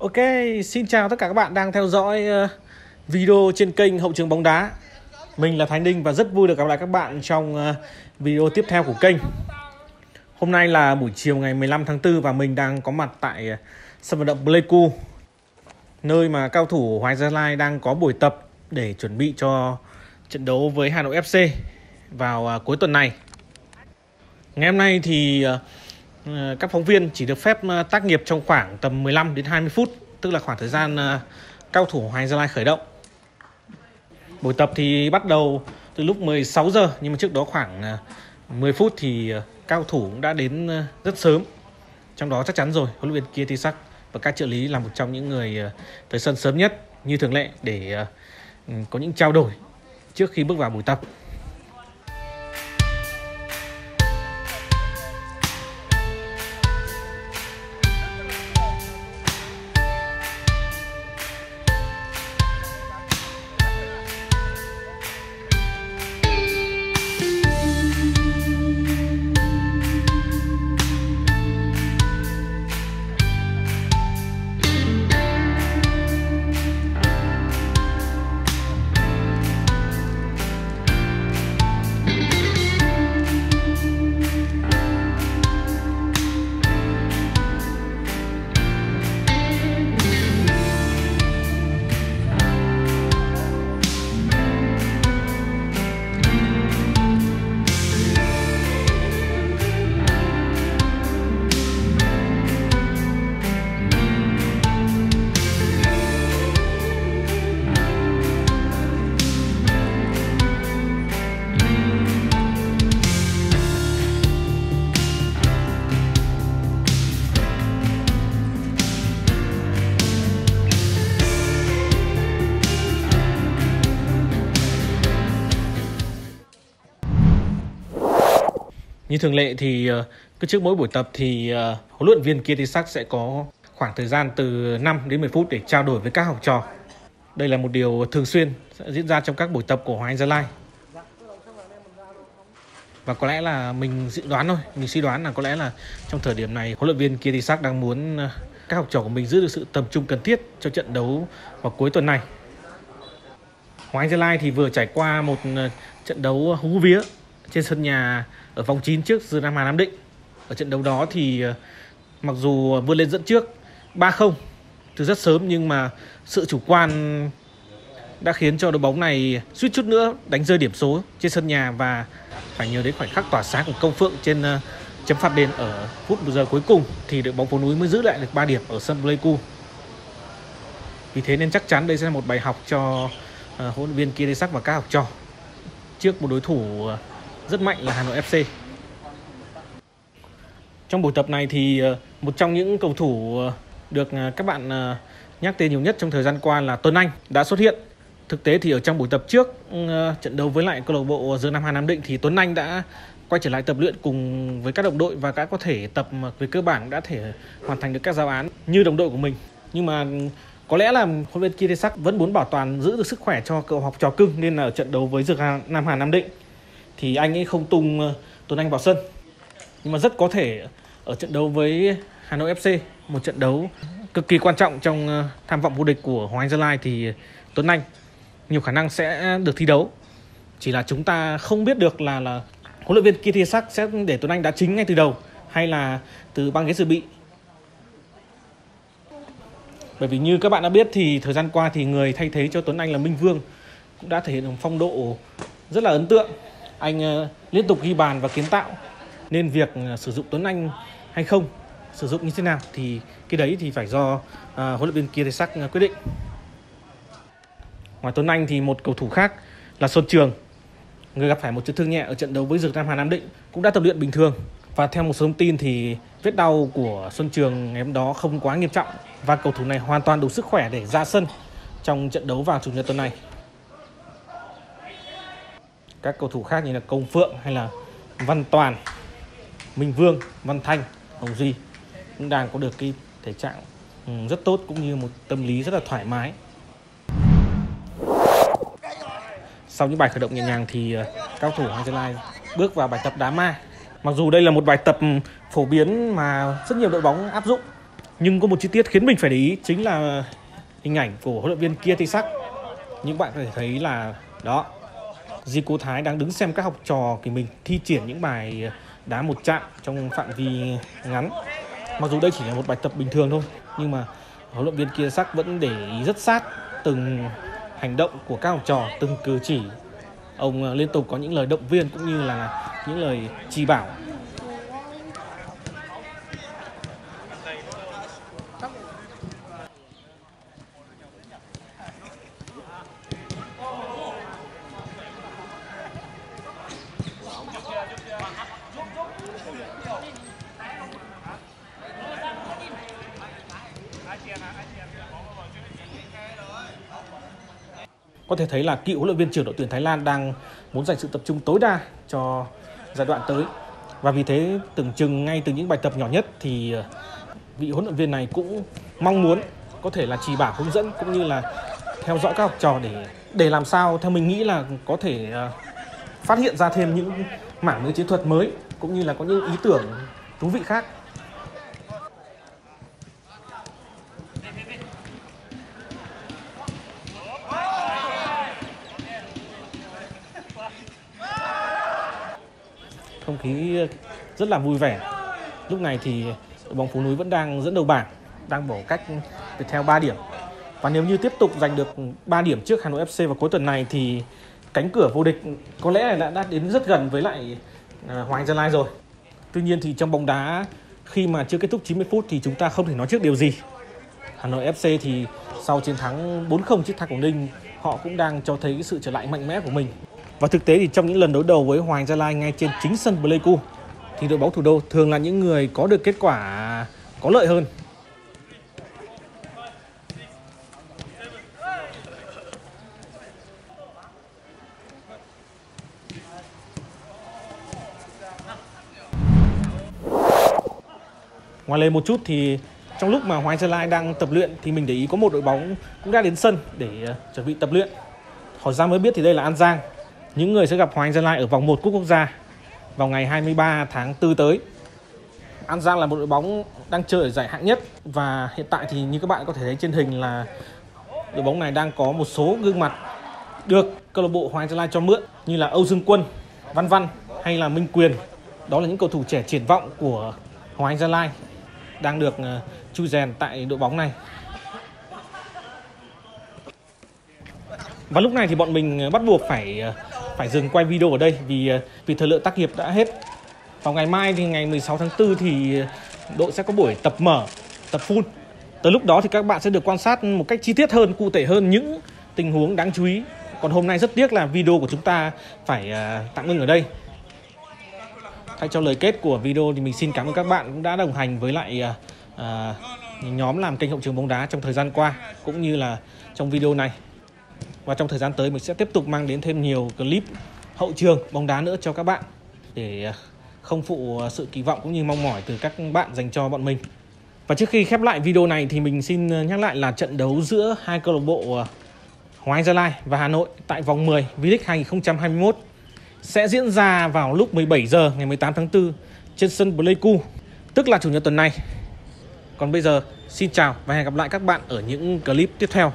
Ok, xin chào tất cả các bạn đang theo dõi ờ, video trên kênh Hậu trường bóng đá. Mình là Thái Ninh và rất vui được gặp lại các bạn trong ờ, video tiếp theo của kênh. Hôm nay là buổi chiều ngày 15 tháng 4 và mình đang có mặt tại ờ, sân vận động Pleiku, nơi mà cao thủ Hoài Gia Lai đang có buổi tập để chuẩn bị cho trận đấu với Hà Nội FC vào cuối tuần này. Ngày hôm nay thì Ờ, các phóng viên chỉ được phép ờ, tác nghiệp trong khoảng tầm 15 đến 20 phút, tức là khoảng thời gian ờ, cao thủ Hoàng Gia Lai khởi động. Buổi tập thì bắt đầu từ lúc 16 giờ nhưng mà trước đó khoảng 10 phút thì cao thủ cũng đã đến rất sớm. Trong đó chắc chắn rồi, huấn luyện viên Kia Tisak và các trợ lý là một trong những người tới sân sớm nhất như thường lệ để ừ, có những trao đổi trước khi bước vào buổi tập. Như thường lệ thì ờ, cứ trước mỗi buổi tập thì ờ, huấn luyện viên Kia Tisak sẽ có khoảng thời gian từ 5 đến 10 phút để trao đổi với các học trò. Đây là một điều thường xuyên sẽ diễn ra trong các buổi tập của Hoàng Anh Gia Lai. Và có lẽ là mình dự đoán thôi, mình suy đoán là có lẽ là trong thời điểm này huấn luyện viên Kia Tisak đang muốn ờ, các học trò của mình giữ được sự tầm trung cần thiết cho trận đấu vào cuối tuần này. Hoàng Anh Gia Lai thì vừa trải qua một trận đấu hú vía trên sân nhà ở vòng 9 trước Dương Nam Nam Định. Ở trận đấu đó thì ờ, mặc dù vươn lên dẫn trước 3-0 từ rất sớm nhưng mà sự chủ quan đã khiến cho đội bóng này suýt chút nữa đánh rơi điểm số trên sân nhà và phải nhớ đến khoảnh khắc tỏa sáng của Công Phượng trên ờ, chấm phạt đền ở phút một giờ cuối cùng thì đội bóng phố núi mới giữ lại được 3 điểm ở sân Pleiku. Vì thế nên chắc chắn đây sẽ là một bài học cho uh, huấn luyện viên Kiresak và các học trò trước một đối thủ rất mạnh là Hà Nội FC. Trong buổi tập này thì ờ, một trong những cầu thủ ờ, được ờ, các bạn nhắc tên nhiều nhất trong thời gian qua là Tuấn Anh đã xuất hiện. Thực tế thì ở trong buổi tập trước ừ, trận đấu với lại câu lạc bộ Dương Nam Hà Nam Định thì Tuấn Anh đã quay trở lại tập luyện cùng với các đồng đội và đã có thể tập về cơ bản đã thể hoàn thành được các giáo án như đồng đội của mình. Nhưng mà có lẽ là huấn luyện viên Kiresak vẫn muốn bảo toàn giữ được sức khỏe cho cậu học trò cưng nên là ở trận đấu với Dương Nam Hà Nam Định thì anh ấy không tung ờ, Tuấn Anh vào sân. Nhưng mà rất có thể ở trận đấu với Hà Nội FC, một trận đấu cực kỳ quan trọng trong ờ, tham vọng vô địch của Hoàng Anh Gia Lai thì Tuấn Anh nhiều khả năng sẽ được thi đấu. Chỉ là chúng ta không biết được là là huấn luyện viên Kia Sắc sẽ để Tuấn Anh đá chính ngay từ đầu hay là từ băng ghế dự bị. Bởi vì như các bạn đã biết thì thời gian qua thì người thay thế cho Tuấn Anh là Minh Vương cũng đã thể hiện một phong độ rất là ấn tượng anh ờ, liên tục ghi bàn và kiến tạo. Nên việc ờ, sử dụng Tuấn Anh hay không sử dụng như thế nào thì cái đấy thì phải do à, huấn luyện viên Kiresak quyết định. Ngoài Tuấn Anh thì một cầu thủ khác là Xuân Trường. Người gặp phải một chấn thương nhẹ ở trận đấu với Dược Nam Hà Nam Định cũng đã tập luyện bình thường. Và theo một số thông tin thì vết đau của Xuân Trường ngày hôm đó không quá nghiêm trọng và cầu thủ này hoàn toàn đủ sức khỏe để ra sân trong trận đấu vào chủ nhật tuần này các cầu thủ khác như là Công Phượng hay là Văn Toàn, Minh Vương, Văn Thanh, Hồng Duy cũng đang có được cái thể trạng ừ, rất tốt cũng như một tâm lý rất là thoải mái. Sau những bài khởi động nhẹ nhàng thì ờ, cao thủ Hoàng Gia Lai bước vào bài tập đá ma. Mặc dù đây là một bài tập ừ, phổ biến mà rất nhiều đội bóng áp dụng Nhưng có một chi tiết khiến mình phải để ý chính là hình ảnh của huấn luyện viên kia Tây Sắc. Những bạn có thể thấy là đó Di Cố Thái đang đứng xem các học trò của mình thi triển những bài đá một chạm trong phạm vi ngắn. Mặc dù đây chỉ là một bài tập bình thường thôi, nhưng mà huấn luyện viên kia sắc vẫn để ý rất sát từng hành động của các học trò, từng cử chỉ. Ông liên tục có những lời động viên cũng như là những lời chỉ bảo có thể thấy là cựu huấn luyện viên trưởng đội tuyển Thái Lan đang muốn dành sự tập trung tối đa cho giai đoạn tới. Và vì thế, tưởng chừng ngay từ những bài tập nhỏ nhất thì ờ, vị huấn luyện viên này cũng mong muốn có thể là chỉ bảo hướng dẫn cũng như là theo dõi các học trò để để làm sao theo mình nghĩ là có thể ờ, phát hiện ra thêm những mảng những chiến thuật mới cũng như là có những ý tưởng thú vị khác. Không khí rất là vui vẻ lúc này thì đội bóng phố núi vẫn đang dẫn đầu bảng đang bỏ cách theo 3 điểm và nếu như tiếp tục giành được 3 điểm trước Hà Nội FC vào cuối tuần này thì cánh cửa vô địch có lẽ là đã, đến rất gần với lại à, Hoàng Gia Lai rồi. Tuy nhiên thì trong bóng đá khi mà chưa kết thúc 90 phút thì chúng ta không thể nói trước điều gì. Hà Nội FC thì sau chiến thắng 4-0 trước Thác Quảng Ninh họ cũng đang cho thấy sự trở lại mạnh mẽ của mình và thực tế thì trong những lần đối đầu với Hoàng Gia Lai ngay trên chính sân Pleiku, thì đội bóng thủ đô thường là những người có được kết quả có lợi hơn. Ngoài lề một chút thì trong lúc mà Hoàng Gia Lai đang tập luyện thì mình để ý có một đội bóng cũng đã đến sân để ờ, chuẩn bị tập luyện. Hỏi ra mới biết thì đây là An Giang những người sẽ gặp Hoàng Anh Gia Lai ở vòng 1 Cúp Quốc gia vào ngày 23 tháng 4 tới. An Giang là một đội bóng đang chơi ở giải hạng nhất và hiện tại thì như các bạn có thể thấy trên hình là đội bóng này đang có một số gương mặt được câu lạc bộ Hoàng Gia Lai cho mượn như là Âu Dương Quân, Văn Văn hay là Minh Quyền. Đó là những cầu thủ trẻ triển vọng của Hoàng Anh Gia Lai đang được ờ, chui rèn tại đội bóng này. Và lúc này thì bọn mình bắt buộc phải ờ, phải dừng quay video ở đây vì ờ, vì thời lượng tác nghiệp đã hết. Vào ngày mai thì ngày 16 tháng 4 thì đội sẽ có buổi tập mở, tập full. Tới lúc đó thì các bạn sẽ được quan sát một cách chi tiết hơn, cụ thể hơn những tình huống đáng chú ý. Còn hôm nay rất tiếc là video của chúng ta phải ờ, tạm ngưng ở đây. Thay cho lời kết của video thì mình xin cảm ơn các bạn cũng đã đồng hành với lại uh, nhóm làm kênh hậu trường bóng đá trong thời gian qua cũng như là trong video này. Và trong thời gian tới mình sẽ tiếp tục mang đến thêm nhiều clip hậu trường bóng đá nữa cho các bạn để à, không phụ sự kỳ vọng cũng như mong mỏi từ các bạn dành cho bọn mình. Và trước khi khép lại video này thì mình xin à, nhắc lại là trận đấu giữa hai câu lạc bộ à, Hoàng Gia Lai và Hà Nội tại vòng 10 V-League 2021 sẽ diễn ra vào lúc 17 giờ ngày 18 tháng 4 trên sân Pleiku, tức là chủ nhật tuần này. Còn bây giờ, xin chào và hẹn gặp lại các bạn ở những clip tiếp theo.